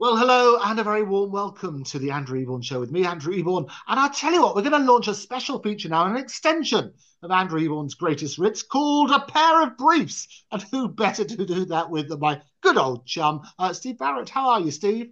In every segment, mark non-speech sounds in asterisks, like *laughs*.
Well, hello and a very warm welcome to the Andrew Eborn Show with me, Andrew Eborn. And I'll tell you what, we're going to launch a special feature now, an extension of Andrew Eborn's greatest writs called A Pair of Briefs. And who better to do that with than my good old chum, uh, Steve Barrett. How are you, Steve?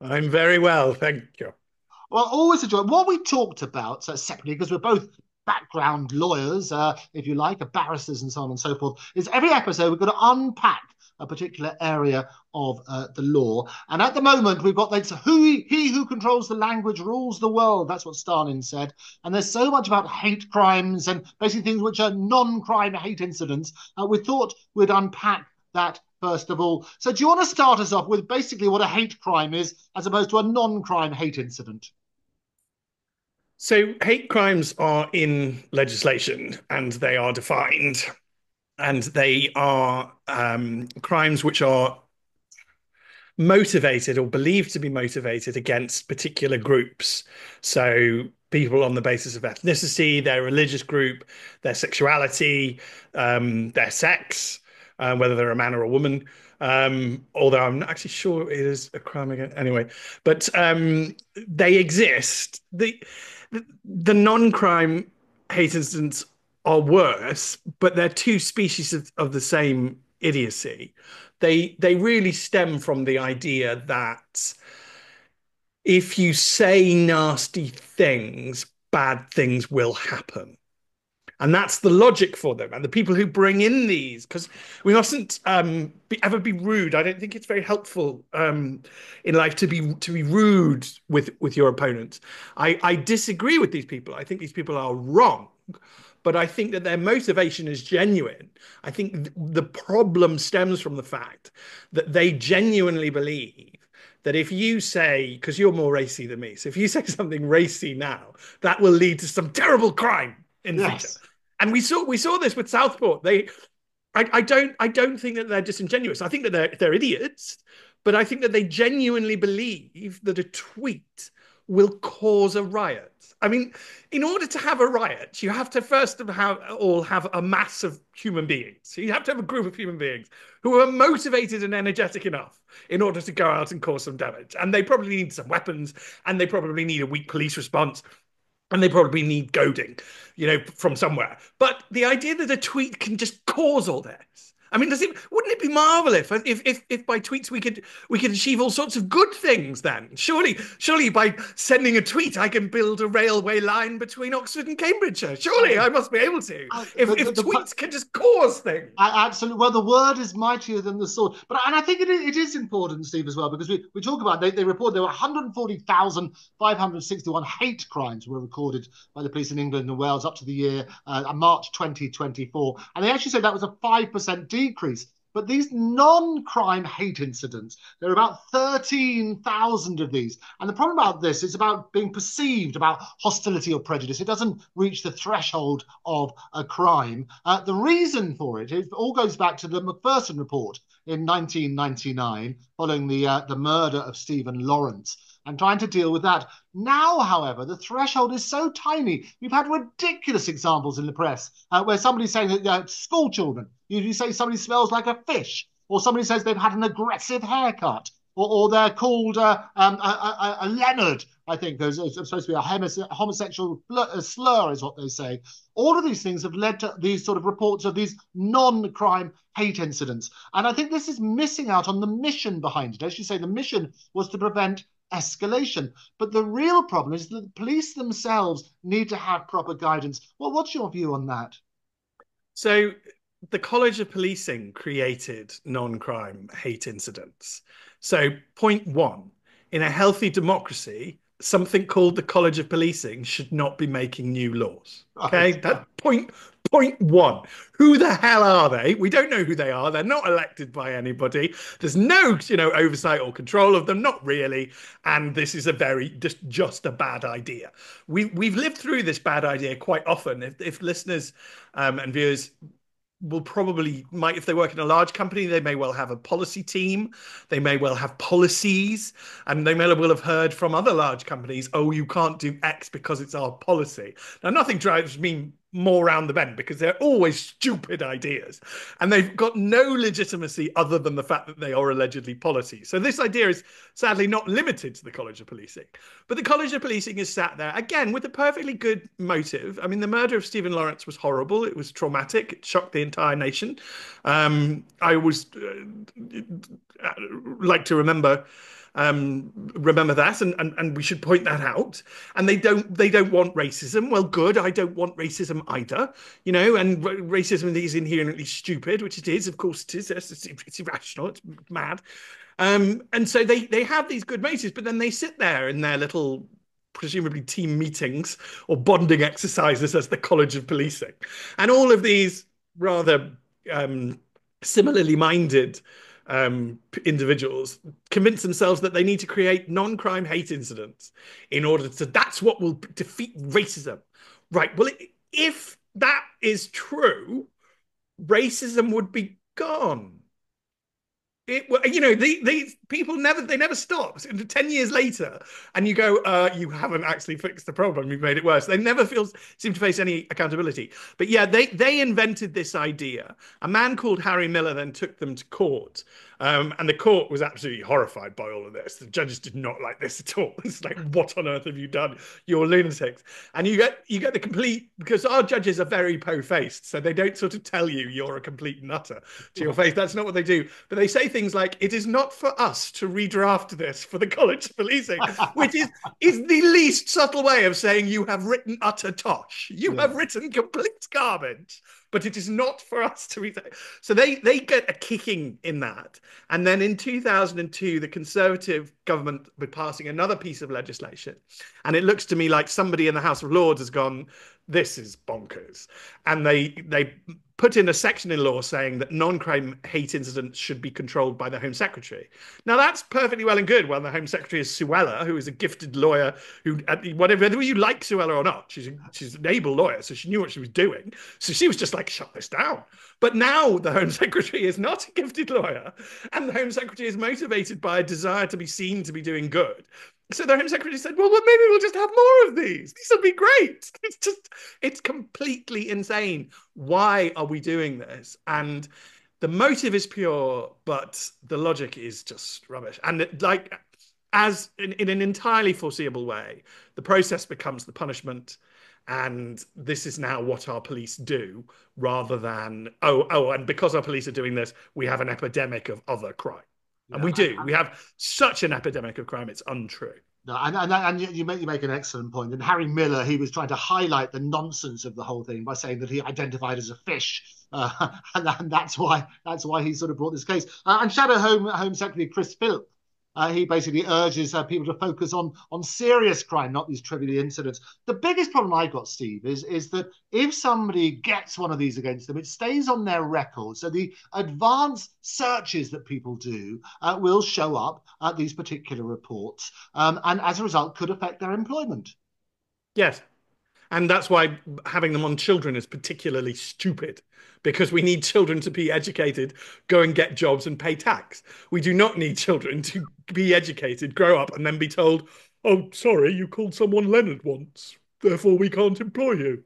I'm very well, thank you. Well, always a joy. What we talked about uh, separately, because we're both background lawyers, uh, if you like, barristers and so on and so forth, is every episode we're going to unpack a particular area of uh, the law. And at the moment, we've got this who he who controls the language rules the world. That's what Stalin said. And there's so much about hate crimes and basically things which are non-crime hate incidents. Uh, we thought we'd unpack that first of all. So do you want to start us off with basically what a hate crime is as opposed to a non-crime hate incident? So hate crimes are in legislation and they are defined and they are um, crimes which are motivated or believed to be motivated against particular groups. So people on the basis of ethnicity, their religious group, their sexuality, um, their sex, uh, whether they're a man or a woman. Um, although I'm not actually sure it is a crime again. Anyway, but um, they exist. The the, the non-crime hate incidents are worse, but they're two species of, of the same idiocy. They they really stem from the idea that if you say nasty things, bad things will happen. And that's the logic for them. And the people who bring in these, because we mustn't um, be, ever be rude. I don't think it's very helpful um, in life to be to be rude with with your opponents. I, I disagree with these people. I think these people are wrong but I think that their motivation is genuine. I think th- the problem stems from the fact that they genuinely believe that if you say, because you're more racy than me, so if you *laughs* say something racy now, that will lead to some terrible crime in the yes. future. And we saw we saw this with Southport. They, I, I don't I don't think that they're disingenuous. I think that they're they're idiots, but I think that they genuinely believe that a tweet will cause a riot. I mean, in order to have a riot, you have to first of all have a mass of human beings. You have to have a group of human beings who are motivated and energetic enough in order to go out and cause some damage. And they probably need some weapons, and they probably need a weak police response, and they probably need goading, you know, from somewhere. But the idea that a tweet can just cause all this I mean, does it wouldn't it be marvelous if, if if by tweets we could we could achieve all sorts of good things then? Surely, surely by sending a tweet I can build a railway line between Oxford and Cambridgeshire. Surely I must be able to. Uh, if, the, if the, tweets the, can just cause things. absolutely. Well, the word is mightier than the sword. But and I think it, it is important, Steve, as well, because we, we talk about they, they report there were 140,561 hate crimes were recorded by the police in England and Wales up to the year uh, March 2024. And they actually say that was a 5% decrease. But these non crime hate incidents, there are about 13,000 of these. And the problem about this is about being perceived about hostility or prejudice. It doesn't reach the threshold of a crime. Uh, the reason for it, it all goes back to the Macpherson report in 1999, following the, uh, the murder of Stephen Lawrence and trying to deal with that. Now, however, the threshold is so tiny. We've had ridiculous examples in the press uh, where somebody's saying that uh, school children, you, you say somebody smells like a fish, or somebody says they've had an aggressive haircut, or, or they're called uh, um, a, a, a, Leonard, I think, there's, supposed to be a homosexual slur, is what they say. All of these things have led to these sort of reports of these non crime hate incidents. And I think this is missing out on the mission behind it. As you say, the mission was to prevent escalation. But the real problem is that the police themselves need to have proper guidance. Well, what's your view on that? So, the College of Policing created non crime hate incidents. So, point one in a healthy democracy, something called the College of Policing should not be making new laws. Okay, right. that point Point one Who the hell are they? We don't know who they are. They're not elected by anybody. There's no, you know, oversight or control of them. Not really. And this is a very just just a bad idea. We we've lived through this bad idea quite often. If if listeners um, and viewers will probably might if they work in a large company they may well have a policy team. They may well have policies. And they may well have heard from other large companies oh you can't do x because it's our policy. Now nothing drives me more round the bend because they're always stupid ideas and they've got no legitimacy other than the fact that they are allegedly policy. So this idea is sadly not limited to the College of Policing. But the College of Policing is sat there again with a perfectly good motive. I mean, the murder of Stephen Lawrence was horrible. It was traumatic. It shocked the entire nation. Um, I always uh, like to remember um, remember that, and, and and we should point that out. And they don't they don't want racism. Well, good. I don't want racism either. You know, and racism is inherently stupid, which it is. Of course, it is. It's, it's irrational. It's mad. Um, and so they they have these good motives, but then they sit there in their little presumably team meetings or bonding exercises as the College of Policing, and all of these rather um, similarly minded um, individuals convince themselves that they need to create non-crime hate incidents in order to that's what will defeat racism. Right well if that is true racism would be gone it, you know, the, these people never, they never stop. So 10 years later, and you go, uh, you haven't actually fixed the problem. You've made it worse. They never feel, seem to face any accountability. But yeah, they, they invented this idea. A man called Harry Miller then took them to court um, and the court was absolutely horrified by all of this. The judges did not like this at all. *laughs* It's like, what on earth have you done? You're lunatics. And you get you get the complete because our judges are very po-faced, so they don't sort of tell you you're a complete nutter to your face. That's not what they do. But they say things like, "It is not for us to redraft this for the college of policing," which is is the least subtle way of saying you have written utter tosh. You yeah. have written complete garbage but it is not for us to read. So they they get a kicking in that. And then in 2002, the Conservative government were passing another piece of legislation, and it looks to me like somebody in the House of Lords has gone, "This is bonkers," and they they put in a section in law saying that non-crime hate incidents should be controlled by the Home Secretary. Now that's perfectly well and good when the Home Secretary is Suella, who is a gifted lawyer who, uh, whatever, whether you like Suella or not, she's she's an able lawyer, so she knew what she was doing. So she was just like, shut this down. But now the Home *laughs* Secretary is not a gifted lawyer, and the Home Secretary is motivated by a desire to be seen to be doing good. So the Home Secretary said, well, well, maybe we'll just have more of these. These will be great. *laughs* It's just, it's completely insane. Why are we doing this? And the motive is pure, but the logic is just rubbish. And it, like, as in, in an entirely foreseeable way, the process becomes the punishment and this is now what our police do rather than oh oh and because our police are doing this we have an epidemic of other crime and we do. we have such an epidemic of crime; it's untrue. No, and, and, and you make you make an excellent point. And Harry Miller, he was trying to highlight the nonsense of the whole thing by saying that he identified as a fish, uh, *laughs* and, and, that's why that's why he sort of brought this case. Uh, and Shadow Home Home Secretary Chris Philp uh, he basically urges uh, people to focus on on serious crime, not these trivial incidents. The biggest problem I've got, Steve, is is that if somebody gets one of these against them, it stays on their record. So the advanced searches that people do uh, will show up at these particular reports, um, and as a result, could affect their employment. Yes, and that's why having them on children is particularly stupid because we need children to be educated, go and get jobs and pay tax. We do not need children to be educated, grow up, and then be told, oh, sorry, you called someone Leonard once, therefore we can't employ you.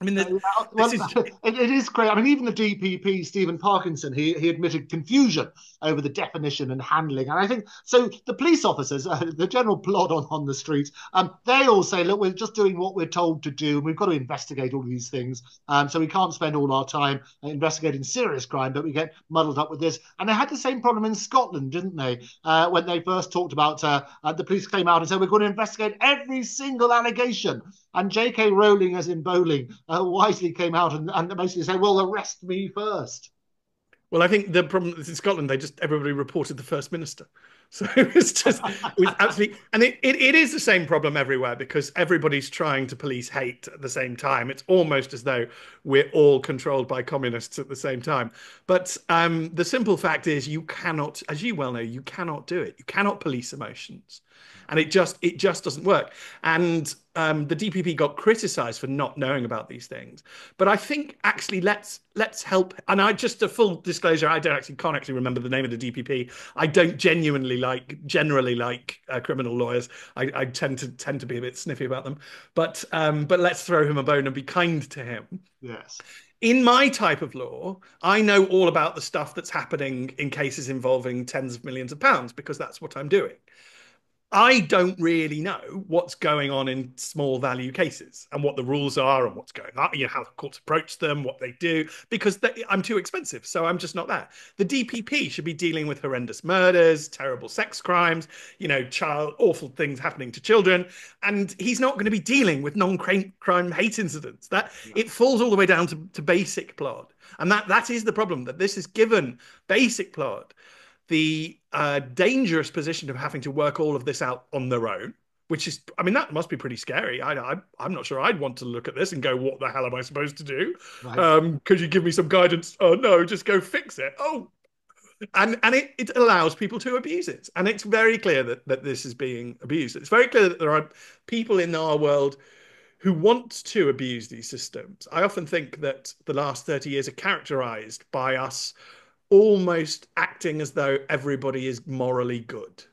I mean, the, well, is... It, it is great. I mean, even the DPP, Stephen Parkinson, he, he admitted confusion over the definition and handling. And I think so. The police officers, *laughs* uh, the general plot on, on the streets, um, they all say, look, we're just doing what we're told to do, and we've got to investigate all these things. Um, so we can't spend all our time investigating serious crime, but we get muddled up with this. And they had the same problem in Scotland, didn't they? Uh, when they first talked about uh, uh the police came out and said, we're going to investigate every single allegation. And J.K. Rowling, as in bowling, uh, wisely came out and, and basically said, "Well, arrest me first. Well, I think the problem is in Scotland, they just everybody reported the first minister. *laughs* So it's just it was absolutely, and it, it, it is the same problem everywhere because everybody's trying to police hate at the same time. It's almost as though we're all controlled by communists at the same time. But um, the simple fact is, you cannot, as you well know, you cannot do it. You cannot police emotions, and it just it just doesn't work. And um, the DPP got criticised for not knowing about these things. But I think actually let's let's help. And I just a full disclosure, I don't actually can't actually remember the name of the DPP. I don't genuinely like generally like uh, criminal lawyers. I, I, tend to tend to be a bit sniffy about them. But um, but let's throw him a bone and be kind to him. Yes in my type of law, I know all about the stuff that's happening in cases involving tens of millions of pounds because that's what I'm doing. I don't really know what's going on in small value cases and what the rules are and what's going on, you know, how the courts approach them, what they do, because they, I'm too expensive. So I'm just not that. The DPP should be dealing with horrendous murders, terrible sex crimes, you know, child, awful things happening to children. And he's not going to be dealing with non crime hate incidents. That no. it falls all the way down to, to basic plot. And that, that is the problem that this is given basic plot the uh, dangerous position of having to work all of this out on their own, which is, I mean, that must be pretty scary. I, am not sure I'd want to look at this and go, what the hell am I supposed to do? Right. Um, could you give me some guidance? Oh, no, just go fix it. Oh, and and it, it allows people to abuse it and it's very clear that, that this is being abused it's very clear that there are people in our world who want to abuse these systems i often think that the last 30 years are characterized by us almost acting as though everybody is morally good.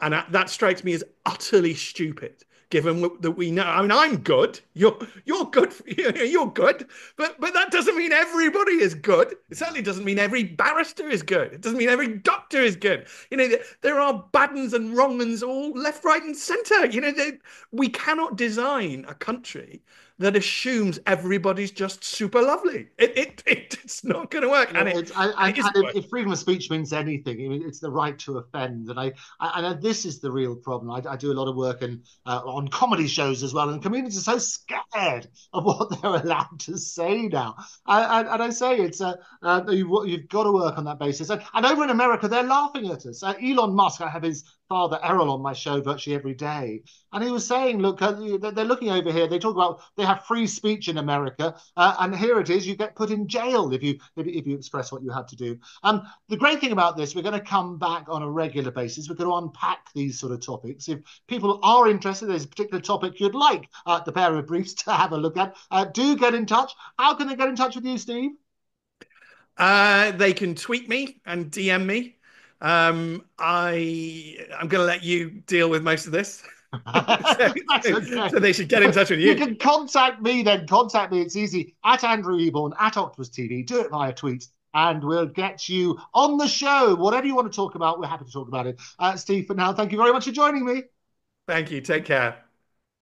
And that strikes me as utterly stupid, given that we know. I mean, I'm good. You're you're good. *laughs* You're good. But but that doesn't mean everybody is good. It certainly doesn't mean every barrister is good. It doesn't mean every doctor is good. You know, there are bad and wrong all left, right, and centre. You know, they, we cannot design a country that assumes everybody's just super lovely. It, it, *laughs* it it's not going to work. and, it, I, I, and if, if, freedom of speech means anything, I mean, it's the right to offend. And I, I and this is the real problem. I, I do a lot of work in, uh, on comedy shows as well, and comedians are so scared of what *laughs* they're allowed to say now. And, and, I say it's uh, uh, you, you've got to work on that basis. And, and over in America, they're laughing at us. Uh, Elon Musk, I have his father Errol on my show virtually every day, and he was saying, "Look, uh, they're looking over here. They talk about they have free speech in America, uh, and here it is: you get put in jail if you if, if you express what you had to do." Um, the great thing about this, we're going to come back on a regular basis. We're going to unpack these sort of topics. If people are interested, there's a particular topic you'd like uh, the pair of briefs to have a look at, uh, do get in touch. How can they get in touch with you, Steve? Uh, they can tweet me and DM me um, I I'm going to let you deal with most of this. *laughs* *laughs* so, okay. so, they should get in touch with you. You can contact me then. Contact me. It's easy at Andrew Eborn at Octopus TV. Do it via tweet. And we'll get you on the show. Whatever you want to talk about, we're happy to talk about it. Uh, Steve, for now, thank you very much for joining me. Thank you. Take care.